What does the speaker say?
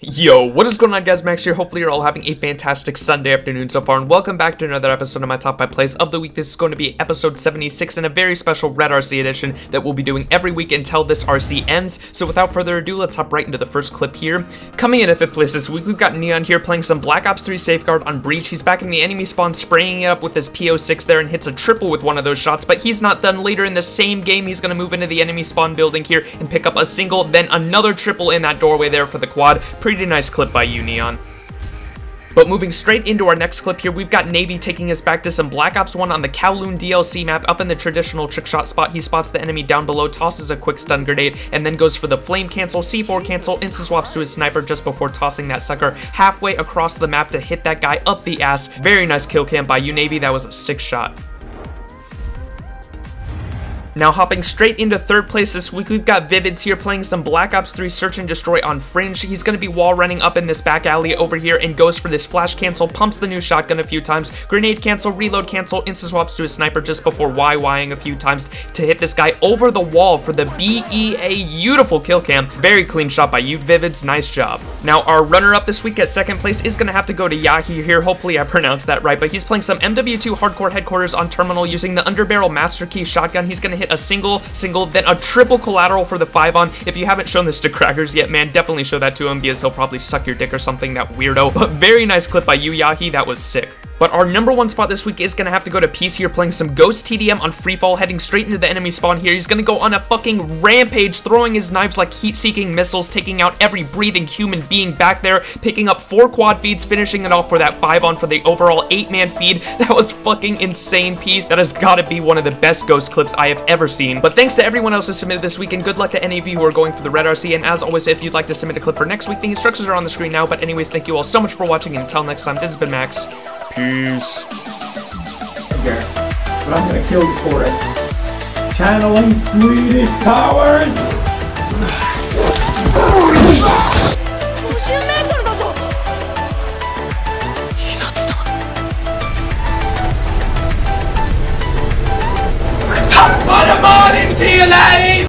Yo, what is going on guys, Max here, hopefully you're all having a fantastic Sunday afternoon so far, and welcome back to another episode of my Top 5 Plays of the Week. This is going to be episode 76 and a very special Red RC edition that we'll be doing every week until this RC ends, so without further ado, let's hop right into the first clip here. Coming in at 5th place this week, we've got Neon here playing some Black Ops 3 Safeguard on Breach. He's back in the enemy spawn, spraying it up with his PO6 there and hits a triple with one of those shots, but he's not done. Later in the same game, he's going to move into the enemy spawn building here and pick up a single, then another triple in that doorway there for the quad. Pretty nice clip by you, Neon. But moving straight into our next clip here, we've got Navy taking us back to some Black Ops 1 on the Kowloon DLC map. Up in the traditional trick shot spot, he spots the enemy down below, tosses a quick stun grenade, and then goes for the flame cancel, C4 cancel, insta-swaps to his sniper just before tossing that sucker halfway across the map to hit that guy up the ass. Very nice kill cam by you, Navy. That was a sick shot. Now hopping straight into third place this week, we've got Vivids here playing some Black Ops 3 Search and Destroy on Fringe. He's going to be wall running up in this back alley over here and goes for this flash cancel, pumps the new shotgun a few times, grenade cancel, reload cancel, instant swaps to a sniper just before YYing a few times to hit this guy over the wall for the BEA beautiful kill cam. Very clean shot by you, Vivids. Nice job. Now our runner-up this week at second place is going to have to go to Yahi here. Hopefully I pronounced that right, but he's playing some MW2 Hardcore Headquarters on Terminal using the Underbarrel Master Key shotgun. He's going to hit a single, single, then a triple collateral for the 5 on. If you haven't shown this to Crackers yet, man, definitely show that to him because he'll probably suck your dick or something, that weirdo. But very nice clip by you, Yahi. That was sick. But our number one spot this week is going to have to go to Peace here, playing some Ghost TDM on Freefall, heading straight into the enemy spawn here. He's going to go on a fucking rampage, throwing his knives like heat-seeking missiles, taking out every breathing human being back there, picking up four quad feeds, finishing it off for that 5 on for the overall 8-man feed. That was fucking insane, Peace. That has got to be one of the best Ghost clips I have ever seen. But thanks to everyone else who submitted this week, and good luck to any of you who are going for the Red RC. And as always, if you'd like to submit a clip for next week, the instructions are on the screen now. But anyways, thank you all so much for watching, and until next time, this has been Max. Peace. There. But I'm gonna kill you for it. Channeling Swedish powers! Top of morning to you, ladies!